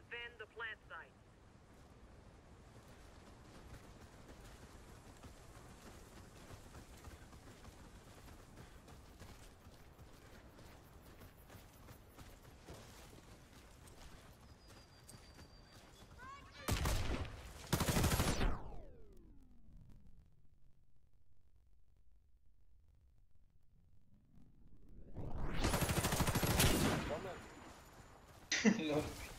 Defend the plant site. no.